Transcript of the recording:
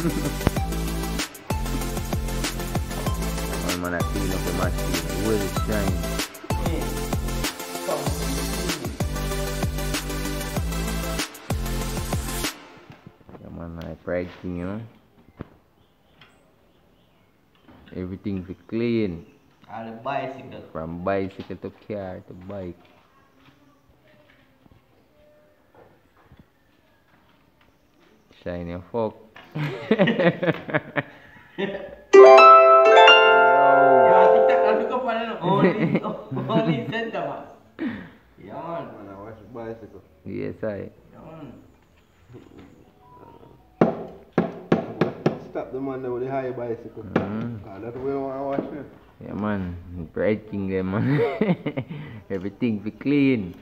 Man, man, I clean up the machine. Well shine. Yeah. Come. Yeah, man, I pride thing, you know. Everything be clean. Bicycle. From bicycle to car to bike. Shiny fuck. Only, yes, I. Stop the man with the high bicycle. Mm. Cause that's way I watch it. Yeah, man. Breaking there, man. Everything be clean.